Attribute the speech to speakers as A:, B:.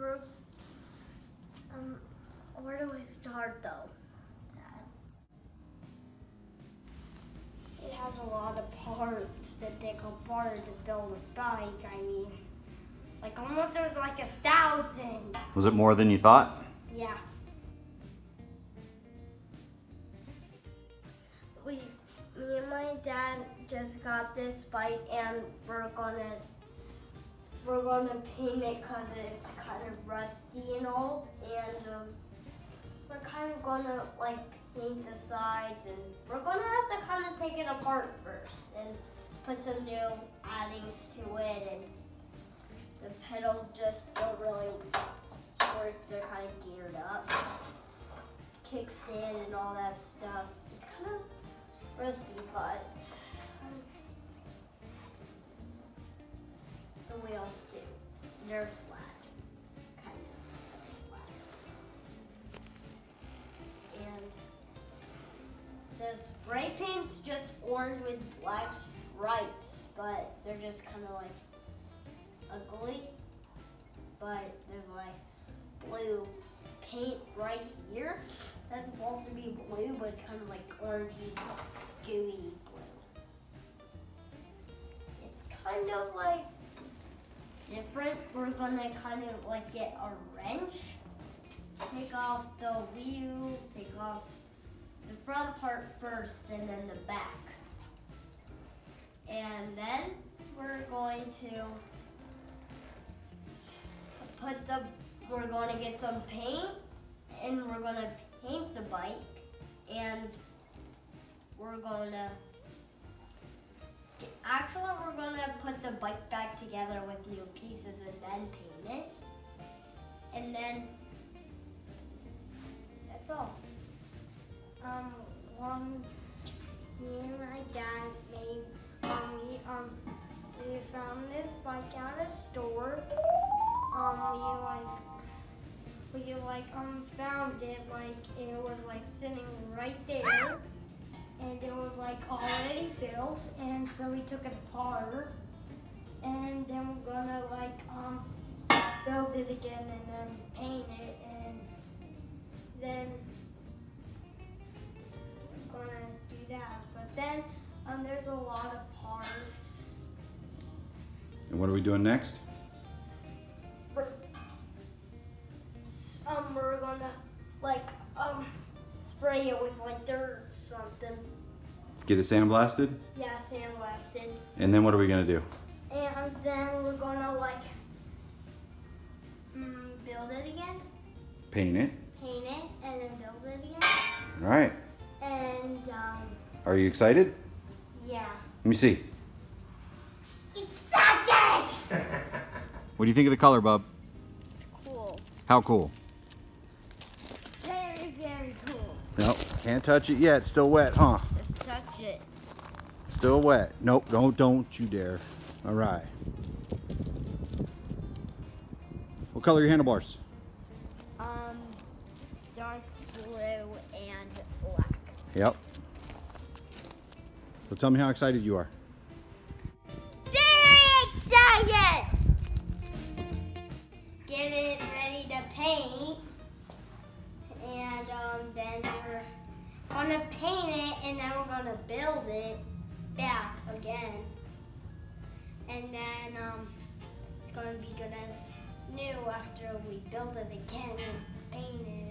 A: we're, um, where do I start though? It has a lot of parts that take apart to build a bike. I mean, like almost there's like a thousand.
B: Was it more than you thought?
A: Yeah. We, me and my dad just got this bike and we're gonna, we're gonna paint it cause it's kind of rusty and old and um, we're kind of gonna like paint the sides and we're gonna have to kind of take it apart first and put some new addings to it and the pedals just don't really work. They're kind of geared up. Kickstand and all that stuff. It's kind of rusty, but the wheels do. They're flat, kind of flat. And the spray paint's just orange with black stripes, but they're just kind of like ugly. But there's like blue paint right here. That's supposed to be blue, but it's kind of like orangey, gooey blue. It's kind of like different. We're gonna kind of like get a wrench, take off the wheels, take off the front part first and then the back. And then we're going to put the we're going to get some paint and we're going to paint the bike and we're going to actually we're to put the bike back together with new pieces and then paint it. And then that's all. Um one me and my dad made um we um we found this bike at a store. Um we like we like um found it like it was like sitting right there and it was like already built and so we took it apart. And then we're gonna like um build it again and then paint it and then we're gonna do that. But then um there's a lot of parts.
B: And what are we doing next?
A: Spray it with like dirt or something.
B: Get it sandblasted?
A: Yeah, sandblasted.
B: And then what are we gonna do?
A: And then we're gonna like mm, build it again,
B: Paint it.
A: paint it, and then build it again.
B: All right.
A: And um
B: Are you excited?
A: yeah.
B: Let me see.
A: Excited!
B: What do you think of the color, Bub?
A: It's cool.
B: How cool?
A: Very, very cool.
B: Nope, can't touch it yet. Still wet, huh?
A: Just touch it.
B: Still wet. Nope, don't, don't you dare. All right. What color are your handlebars?
A: Um, dark blue and black.
B: Yep. So tell me how excited you are.
A: Very excited! Getting it ready to paint. Gonna paint it and then we're gonna build it back again. And then um, it's gonna be good as new after we build it again and paint it